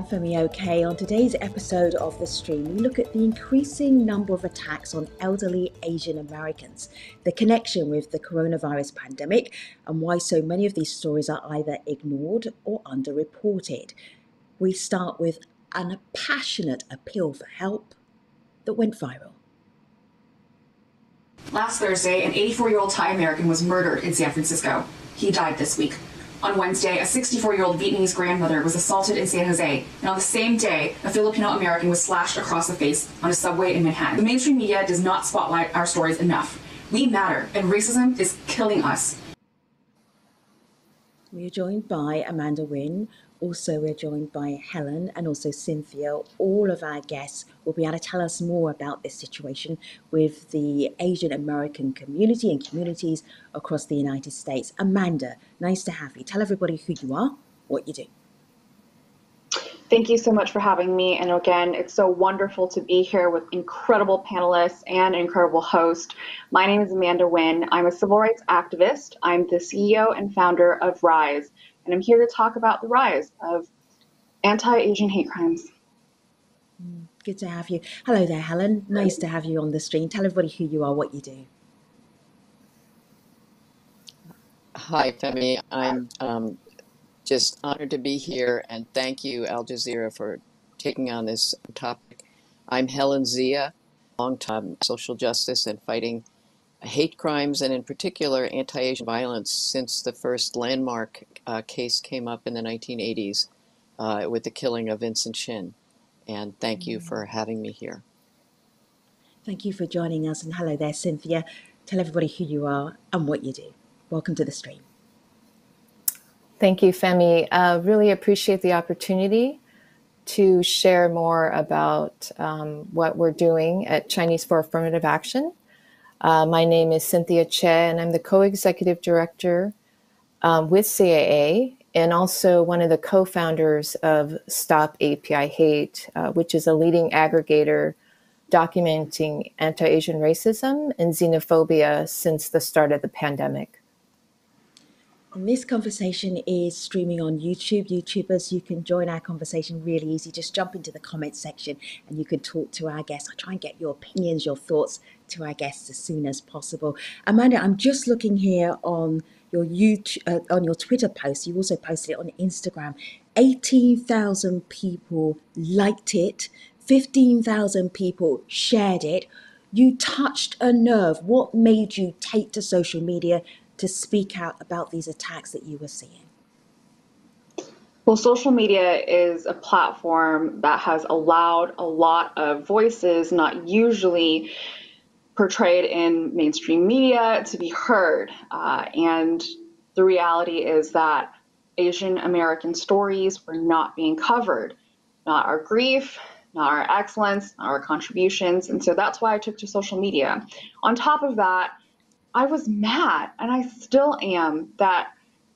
I'm Femi Oke. On today's episode of The Stream, we look at the increasing number of attacks on elderly Asian Americans, the connection with the coronavirus pandemic, and why so many of these stories are either ignored or underreported. We start with an passionate appeal for help that went viral. Last Thursday, an 84 year old Thai American was murdered in San Francisco. He died this week. On Wednesday, a 64 year old Vietnamese grandmother was assaulted in San Jose, and on the same day, a Filipino American was slashed across the face on a subway in Manhattan. The mainstream media does not spotlight our stories enough. We matter, and racism is killing us. We are joined by Amanda Nguyen, also, we're joined by Helen and also Cynthia. All of our guests will be able to tell us more about this situation with the Asian American community and communities across the United States. Amanda, nice to have you. Tell everybody who you are, what you do. Thank you so much for having me. And again, it's so wonderful to be here with incredible panelists and an incredible host. My name is Amanda Nguyen. I'm a civil rights activist. I'm the CEO and founder of RISE, and I'm here to talk about the rise of anti Asian hate crimes. Mm, good to have you. Hello there, Helen. Nice to have you on the stream. Tell everybody who you are, what you do. Hi, Femi. I'm um, just honored to be here, and thank you, Al Jazeera, for taking on this topic. I'm Helen Zia, long-time social justice and fighting hate crimes, and in particular anti-Asian violence since the first landmark uh, case came up in the 1980s uh, with the killing of Vincent Chin. And thank you for having me here. Thank you for joining us. And hello there, Cynthia. Tell everybody who you are and what you do. Welcome to the stream. Thank you, Femi. Uh, really appreciate the opportunity to share more about um, what we're doing at Chinese for Affirmative Action. Uh, my name is Cynthia Choi, and I'm the co executive director um, with CAA and also one of the co founders of Stop AAPI Hate, uh, which is a leading aggregator documenting anti Asian racism and xenophobia since the start of the pandemic. And this conversation is streaming on YouTube. YouTubers, you can join our conversation really easy. Just jump into the comments section and you can talk to our guests. I try and get your opinions, your thoughts to our guests as soon as possible. Amanda, I'm just looking here on your YouTube, uh, on your Twitter post. You also posted it on Instagram. 18,000 people liked it. 15,000 people shared it. You touched a nerve. What made you take to social media to speak out about these attacks that you were seeing? Well, social media is a platform that has allowed a lot of voices, not usually portrayed in mainstream media, to be heard. Uh, and the reality is that Asian American stories were not being covered, not our grief, not our excellence, not our contributions. And so that's why I took to social media. On top of that, I was mad, and I still am, that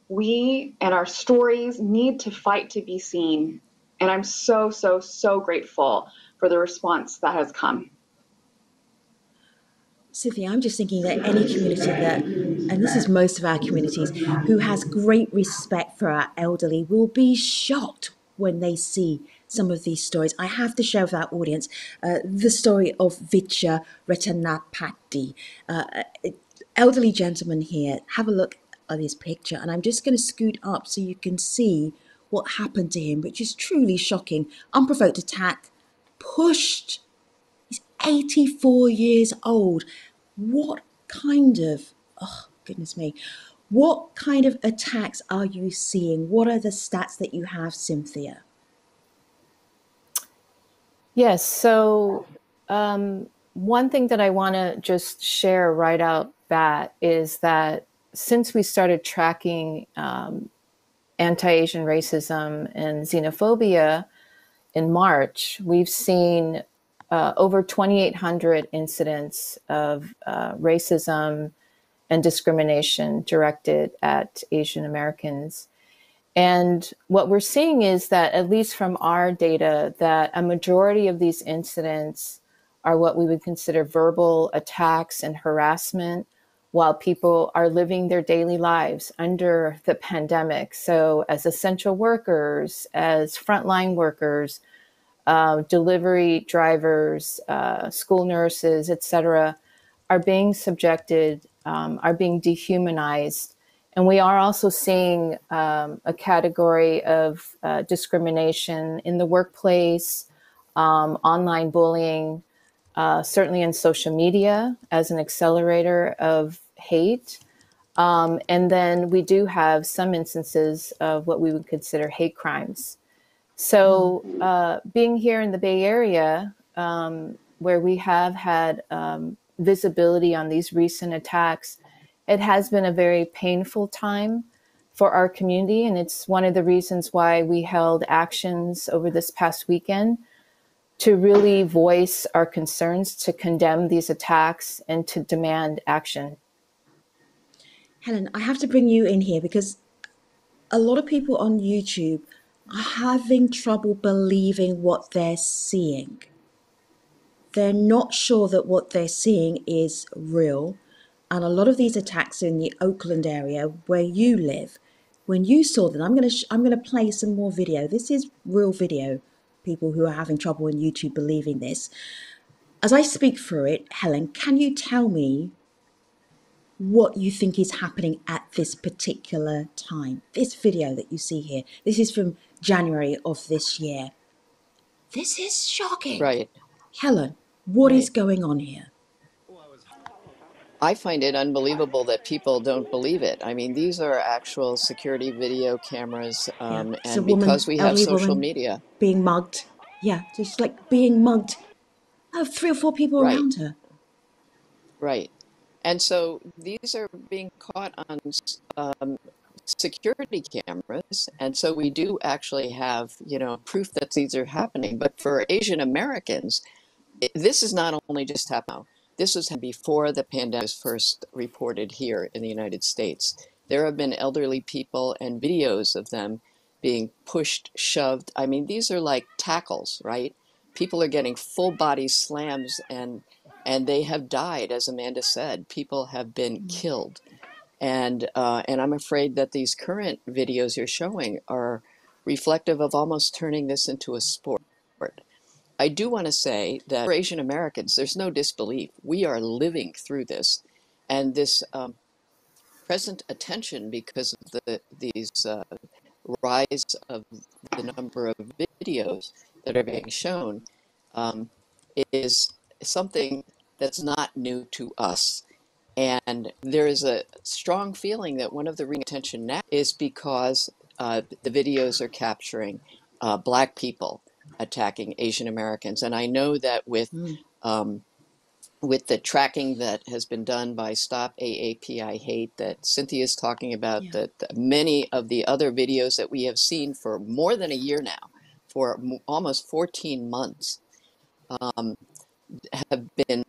we and our stories need to fight to be seen. And I'm so, so, so grateful for the response that has come. Cynthia, I'm just thinking that any community that, and this is most of our communities, who has great respect for our elderly will be shocked when they see some of these stories. I have to share with our audience uh, the story of Vicha Ratanapakdee. Uh, elderly gentleman here, have a look at his picture, and I'm just going to scoot up so you can see what happened to him, which is truly shocking. Unprovoked attack, pushed. He's 84 years old. What kind of, oh, goodness me, what kind of attacks are you seeing? What are the stats that you have, Cynthia? Yes, so um, one thing that I want to just share right out bat is that since we started tracking um, anti Asian racism and xenophobia in March, we've seen uh, over 2,800 incidents of uh, racism and discrimination directed at Asian Americans. And what we're seeing is that, at least from our data, that a majority of these incidents are what we would consider verbal attacks and harassment while people are living their daily lives under the pandemic. So, as essential workers, as frontline workers, uh, delivery drivers, uh, school nurses, etc., are being subjected, um, are being dehumanized. And we are also seeing um, a category of uh, discrimination in the workplace, um, online bullying, uh, certainly in social media as an accelerator of hate. Um, and then we do have some instances of what we would consider hate crimes. So, uh, being here in the Bay Area, um, where we have had um, visibility on these recent attacks, it has been a very painful time for our community. And it's one of the reasons why we held actions over this past weekend to really voice our concerns, to condemn these attacks, and to demand action. Helen, I have to bring you in here because a lot of people on YouTube having trouble believing what they're seeing. They're not sure that what they're seeing is real. And a lot of these attacks in the Oakland area where you live, when you saw them, I'm going to sh- I'm going to play some more video. This is real video. People who are having trouble on YouTube believing this. As I speak through it, Helen, can you tell me what you think is happening at this particular time? This video that you see here, this is from January of this year. This is shocking. Right. Helen, what is Right. going on here? I find it unbelievable that people don't believe it. I mean, these are actual security video cameras, um, a and woman, because we have social media, being mugged. Yeah, just like being mugged. three or four people right, around her. right. And so these are being caught on um, security cameras, and so we do actually have, you know, proof that these are happening. But for Asian Americans, this is not only just happening now. This was before the pandemic was first reported here in the United States. There have been elderly people and videos of them being pushed, shoved. I mean, these are like tackles, right? People are getting full body slams and and they have died, as Amanda said. People have been mm-hmm. killed, and uh, and I'm afraid that these current videos you're showing are reflective of almost turning this into a sport. I do want to say that for Asian Americans, there's no disbelief. We are living through this, and this um, present attention because of the these uh, rise of the number of videos that are being shown um, is something that's not new to us. And there is a strong feeling that one of the reason attention now is because uh, the videos are capturing uh, Black people attacking Asian Americans. And I know that with Mm. um, with the tracking that has been done by Stop AAPI Hate that Cynthia is talking about, Yeah. that that many of the other videos that we have seen for more than a year now, for m- almost 14 months, um, have been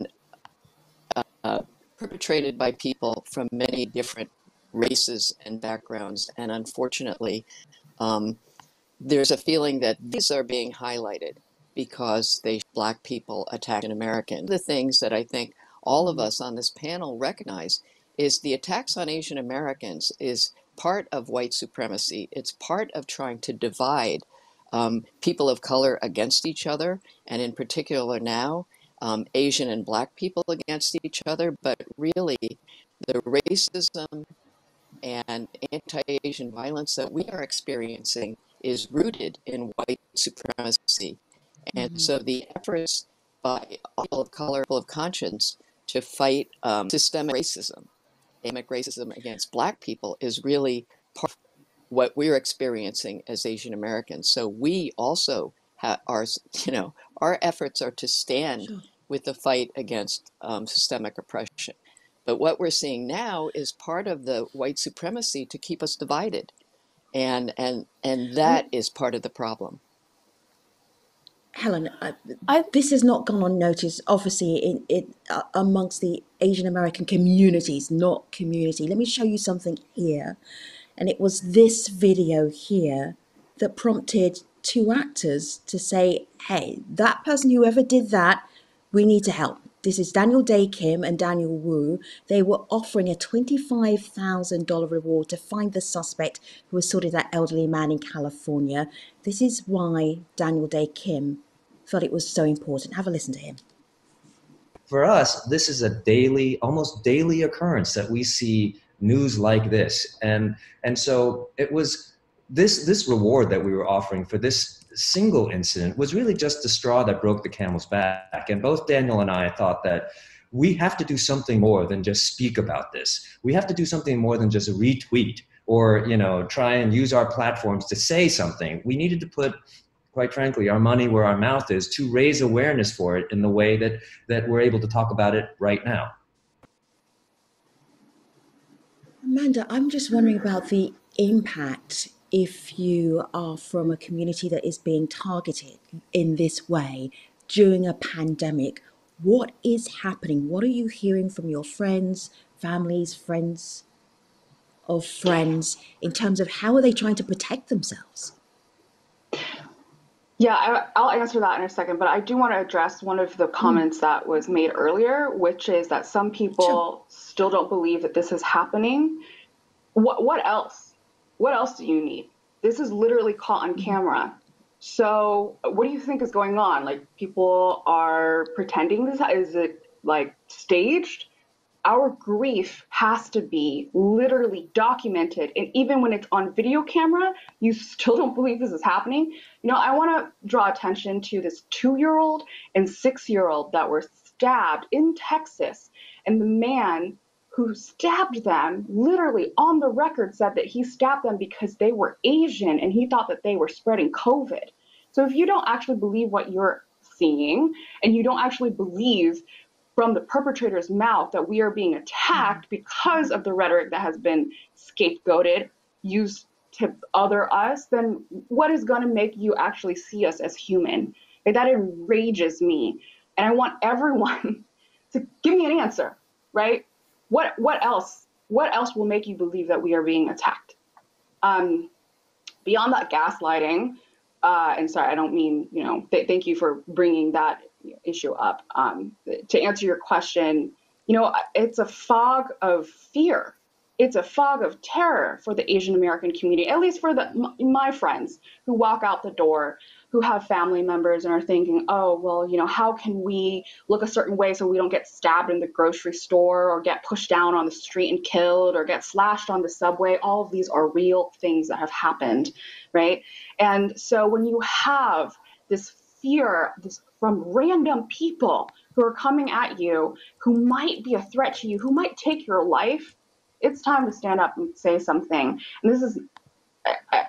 uh, perpetrated by people from many different races and backgrounds. And unfortunately, um, there's a feeling that these are being highlighted because they black people attacking American. The things that I think all of us on this panel recognize is the attacks on Asian Americans is part of white supremacy. It's part of trying to divide um, people of color against each other, and in particular now, um, Asian and black people against each other. But really, the racism and anti-Asian violence that we are experiencing is rooted in white supremacy. And Mhm. so the efforts by people of color, people of conscience, to fight um, systemic racism, systemic racism against black people is really part of what we're experiencing as Asian Americans. So we also ha- are, you know, our efforts are to stand Sure. With the fight against um, systemic oppression. But what we're seeing now is part of the white supremacy to keep us divided, and and and that is part of the problem. Helen, uh, I this has not gone unnoticed, obviously, in it uh, amongst the Asian American communities, not community. Let me show you something here, and it was this video here that prompted two actors to say, "Hey, that person, whoever did that, we need to help. this is Daniel Dae Kim and Daniel Wu. They were offering a $25,000 reward to find the suspect who assaulted that elderly man in California. This is why Daniel Dae Kim felt it was so important. Have a listen to him. For us, this is a daily, almost daily occurrence that we see news like this. And, and so it was this, this reward that we were offering for this single incident was really just the straw that broke the camel's back. And both Daniel and I thought that we have to do something more than just speak about this. We have to do something more than just retweet or you know try and use our platforms to say something. We needed to put quite frankly our money where our mouth is to raise awareness for it in the way that that we're able to talk about it right now. Amanda, I'm just wondering about the impact if you are from a community that is being targeted in this way during a pandemic, what is happening? What are you hearing from your friends, families, friends of friends in terms of how are they trying to protect themselves? Yeah, I, will answer that in a second, but I do want to address one of the mm. comments that was made earlier, which is that some people sure. still don't believe that this is happening. What what else? What else do you need? This is literally caught on mm-hmm. camera. So, what do you think is going on? Like, people are pretending this? Is it like staged? Our grief has to be literally documented. And even when it's on video camera, you still don't believe this is happening. You know, I want to draw attention to this two year old and six year old that were stabbed in Texas. And the man who stabbed them literally on the record said that he stabbed them because they were Asian and he thought that they were spreading COVID. So if you don't actually believe what you're seeing and you don't actually believe from the perpetrator's mouth that we are being attacked hmm. because of the rhetoric that has been scapegoated, used to other us, then what is going to make you actually see us as human? that enrages me. And I want everyone to give me an answer, right? What what else what else will make you believe that we are being attacked? Um, beyond that gaslighting uh, and sorry i don't mean you know th- thank you for bringing that issue up. Um, to answer your question you know it's a fog of fear. It's a fog of terror for the asian american community at least for the my friends who walk out the door who have family members and are thinking, oh, well, you know, how can we look a certain way so we don't get stabbed in the grocery store or get pushed down on the street and killed or get slashed on the subway? All of these are real things that have happened, right? And so when you have this fear this from random people who are coming at you, who might be a threat to you, who might take your life, it's time to stand up and say something. And this is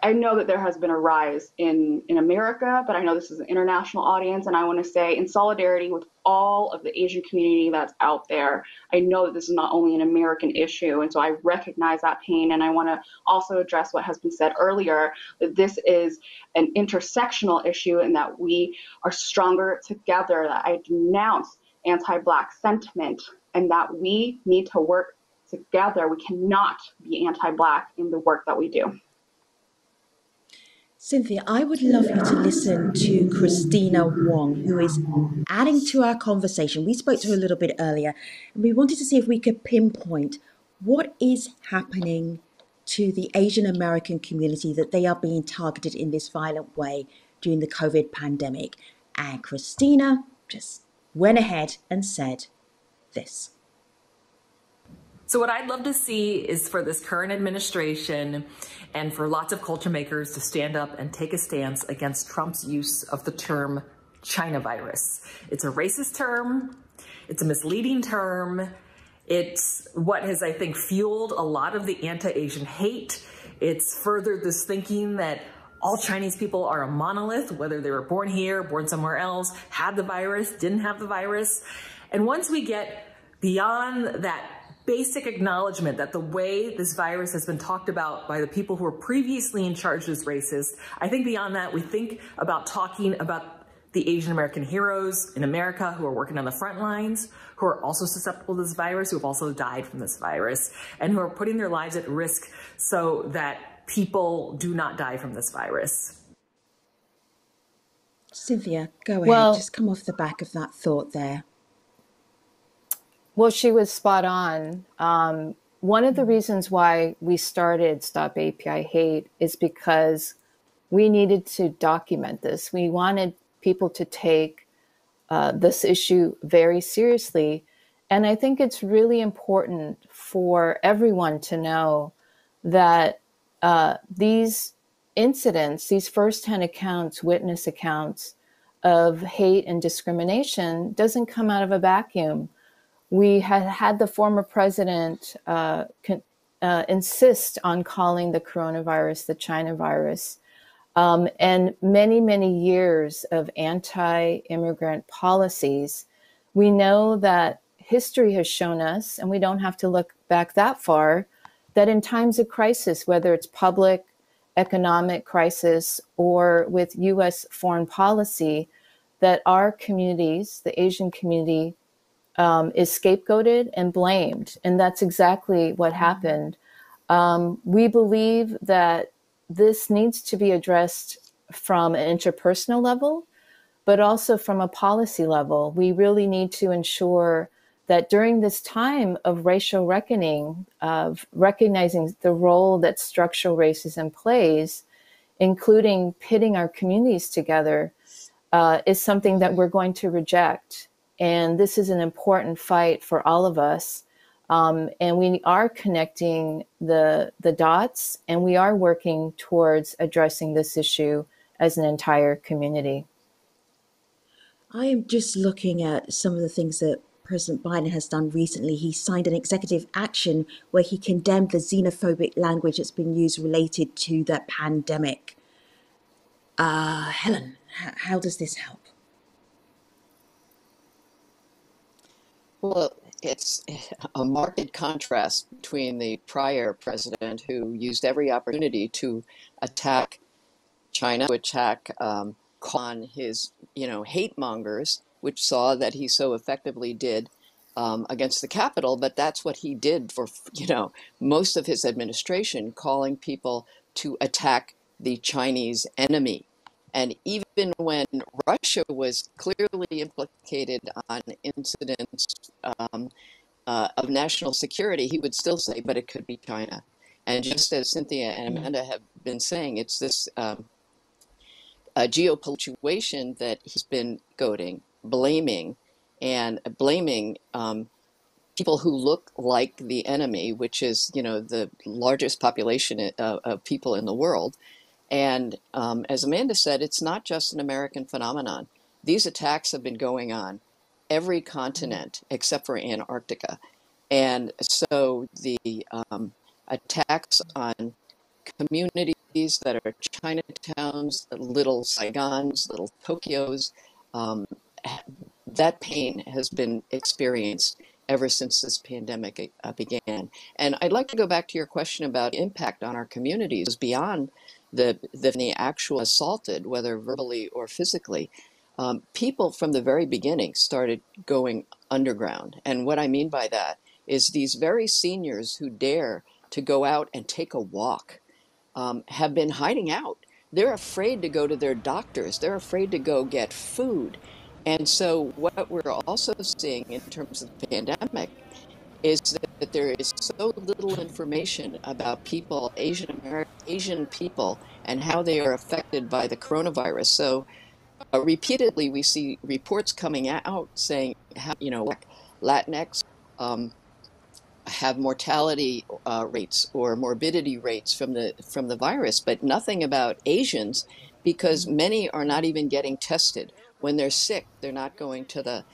I, know that there has been a rise in, in America, but I know this is an international audience, and I want to say, in solidarity with all of the Asian community that's out there, I know that this is not only an American issue, and so I recognize that pain, and I want to also address what has been said earlier that this is an intersectional issue, and that we are stronger together. That I denounce anti-black sentiment, and that we need to work together. We cannot be anti-black in the work that we do. Cynthia, I would love you to listen to Christina Wong, who is adding to our conversation. We spoke to her a little bit earlier, and we wanted to see if we could pinpoint what is happening to the Asian American community that they are being targeted in this violent way during the COVID pandemic. And Christina just went ahead and said this. So, what I'd love to see is for this current administration and for lots of culture makers to stand up and take a stance against Trump's use of the term China virus. It's a racist term, it's a misleading term, it's what has, I think, fueled a lot of the anti Asian hate. It's furthered this thinking that all Chinese people are a monolith, whether they were born here, born somewhere else, had the virus, didn't have the virus. And once we get beyond that basic acknowledgement that the way this virus has been talked about by the people who were previously in charge is racist, I think beyond that, we think about talking about the Asian American heroes in America who are working on the front lines, who are also susceptible to this virus, who have also died from this virus, and who are putting their lives at risk so that people do not die from this virus. Cynthia, go ahead. Well, Just come off the back of that thought there. Well, she was spot on. Um, one of the reasons why we started Stop AAPI Hate is because we needed to document this. We wanted people to take uh, this issue very seriously. And I think it's really important for everyone to know that uh, these incidents, these firsthand accounts, witness accounts of hate and discrimination, doesn't come out of a vacuum. We had had the former president uh, con- uh, insist on calling the coronavirus the China virus. Um, and many, many years of anti immigrant policies. We know that history has shown us, and we don't have to look back that far, that in times of crisis, whether it's public, economic crisis, or with US foreign policy, that our communities, the Asian community, um, is scapegoated and blamed. And that's exactly what happened. Um, we believe that this needs to be addressed from an interpersonal level, but also from a policy level. We really need to ensure that during this time of racial reckoning, of recognizing the role that structural racism plays, including pitting our communities together, uh, is something that we're going to reject. And this is an important fight for all of us. Um, and we are connecting the, the dots and we are working towards addressing this issue as an entire community. I am just looking at some of the things that President Biden has done recently. He signed an executive action where he condemned the xenophobic language that's been used related to the pandemic. Uh, Helen, how does this help? Well, it's a marked contrast between the prior president who used every opportunity to attack China, to attack um, on his, you know, hate mongers, which saw that he so effectively did um, against the Capitol. But that's what he did for, you know, most of his administration, calling people to attack the Chinese enemy. And even when Russia was clearly implicated on incidents um, uh, of national security, he would still say, but it could be China. And just as Cynthia and mm-hmm. Amanda have been saying, it's this um, geopolitical situation that he's been goading, blaming, and blaming um, people who look like the enemy, which is, you know, the largest population of, uh, of people in the world, and um, as Amanda said, it's not just an American phenomenon. These attacks have been going on every continent except for Antarctica. And so the um, attacks on communities that are Chinatowns, little Saigons, little Tokyos, um, that pain has been experienced ever since this pandemic uh, began. And I'd like to go back to your question about impact on our communities beyond the, the, the actual assaulted, whether verbally or physically, um, people from the very beginning started going underground. And what I mean by that is these very seniors who dare to go out and take a walk um, have been hiding out. They're afraid to go to their doctors, they're afraid to go get food. And so, what we're also seeing in terms of the pandemic is that there is so little information about people, Asian American, Asian people, and how they are affected by the coronavirus. So, uh, repeatedly, we see reports coming out saying, how, you know, Latinx um, have mortality uh, rates or morbidity rates from the from the virus, but nothing about Asians, because many are not even getting tested. When they're sick, they're not going to the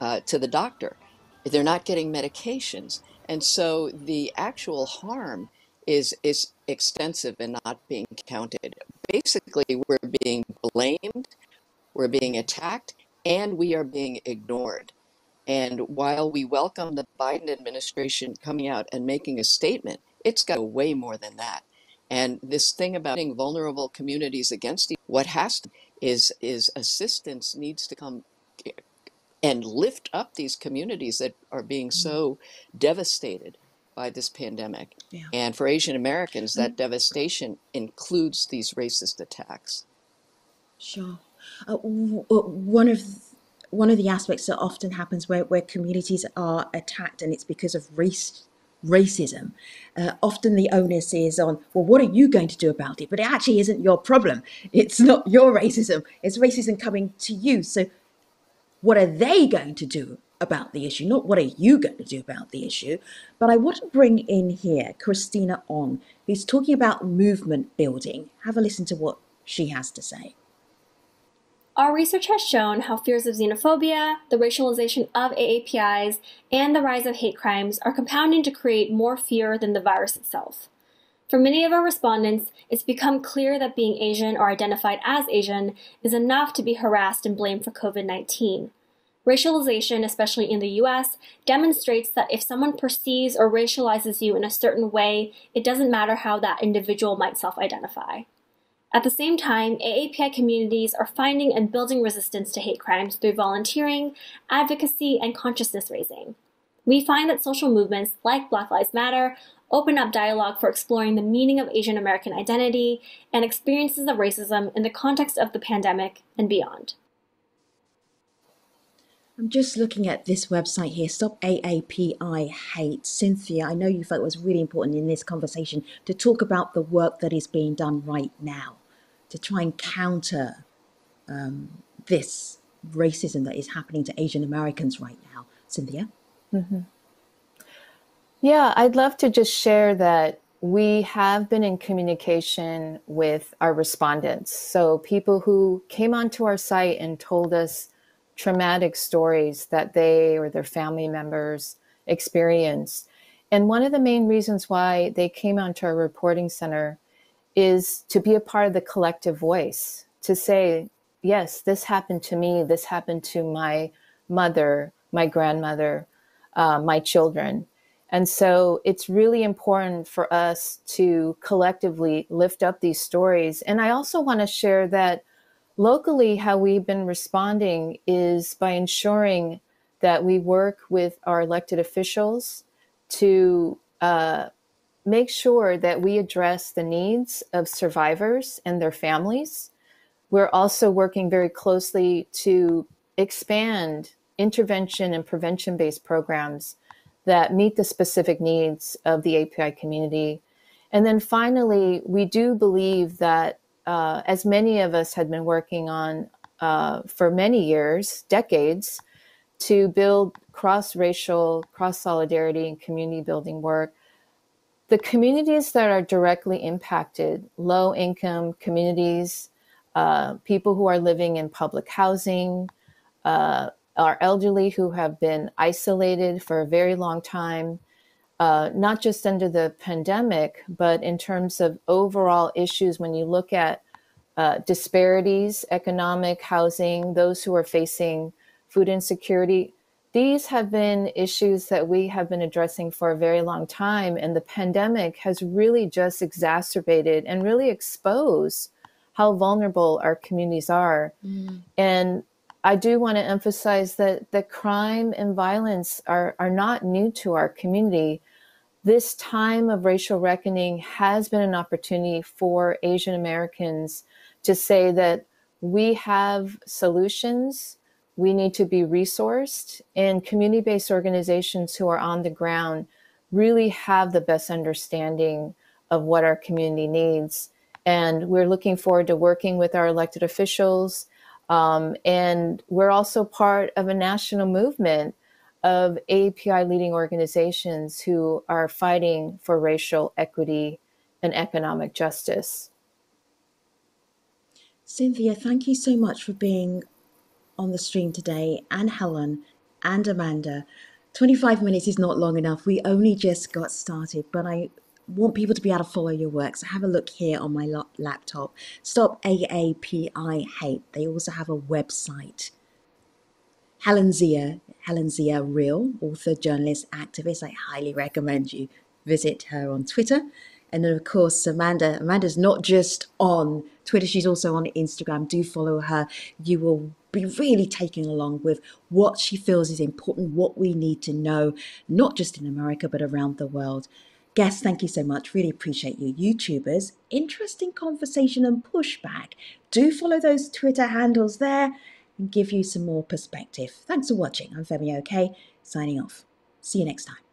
uh, to the doctor they're not getting medications. And so the actual harm is is extensive and not being counted. Basically, we're being blamed, we're being attacked, and we are being ignored. And while we welcome the Biden administration coming out and making a statement, it's got way more than that. And this thing about vulnerable communities against what has to is is assistance needs to come and lift up these communities that are being mm. so devastated by this pandemic. Yeah. And for Asian Americans, that mm. devastation includes these racist attacks. Sure. Uh, w- one of one of the aspects that often happens where, where communities are attacked and it's because of race racism uh, often the onus is on well what are you going to do about it but it actually isn't your problem it's not your racism it's racism coming to you so what are they going to do about the issue? Not what are you going to do about the issue but i want to bring in here christina on who's talking about movement building. Have a listen to what she has to say. Our research has shown how fears of xenophobia, the racialization of AAPIs, and the rise of hate crimes are compounding to create more fear than the virus itself. For many of our respondents, it's become clear that being Asian or identified as Asian is enough to be harassed and blamed for COVID 19. Racialization, especially in the US, demonstrates that if someone perceives or racializes you in a certain way, it doesn't matter how that individual might self identify. At the same time, AAPI communities are finding and building resistance to hate crimes through volunteering, advocacy, and consciousness raising. We find that social movements like Black Lives Matter open up dialogue for exploring the meaning of Asian American identity and experiences of racism in the context of the pandemic and beyond. I'm just looking at this website here, Stop AAPI Hate. Cynthia, I know you felt it was really important in this conversation to talk about the work that is being done right now to try and counter um, this racism that is happening to Asian Americans right now. Cynthia? Mm-hmm. Yeah, I'd love to just share that we have been in communication with our respondents. So, people who came onto our site and told us traumatic stories that they or their family members experienced. And one of the main reasons why they came onto our reporting center is to be a part of the collective voice, to say, yes, this happened to me, this happened to my mother, my grandmother, uh, my children. And so it's really important for us to collectively lift up these stories. And I also want to share that locally, how we've been responding is by ensuring that we work with our elected officials to uh, make sure that we address the needs of survivors and their families. We're also working very closely to expand intervention and prevention based programs that meet the specific needs of the API community. And then finally, we do believe that uh, as many of us had been working on uh, for many years, decades, to build cross racial, cross solidarity, and community building work, the communities that are directly impacted, low income communities, uh, people who are living in public housing, uh, our elderly who have been isolated for a very long time, uh, not just under the pandemic, but in terms of overall issues when you look at uh, disparities, economic, housing, those who are facing food insecurity these have been issues that we have been addressing for a very long time. And the pandemic has really just exacerbated and really exposed how vulnerable our communities are. Mm. And I do want to emphasize that the crime and violence are, are not new to our community. This time of racial reckoning has been an opportunity for Asian Americans to say that we have solutions we need to be resourced, and community based organizations who are on the ground really have the best understanding of what our community needs. And we're looking forward to working with our elected officials. Um, and we're also part of a national movement of API leading organizations who are fighting for racial equity and economic justice. Cynthia, thank you so much for being on the stream today, and Helen and Amanda. 25 minutes is not long enough. We only just got started, but I want people to be able to follow your work. So have a look here on my laptop. Stop AAPI Hate. They also have a website. Helen Zia, Helen Zia Real, author, journalist, activist. I highly recommend you visit her on Twitter. And then, of course, Amanda. Amanda's not just on Twitter, she's also on Instagram. Do follow her. You will be really taken along with what she feels is important, what we need to know, not just in America, but around the world. Guests, thank you so much. Really appreciate you. YouTubers, interesting conversation and pushback. Do follow those Twitter handles there. and give you some more perspective. Thanks for watching. I'm Femi Oke, signing off. See you next time.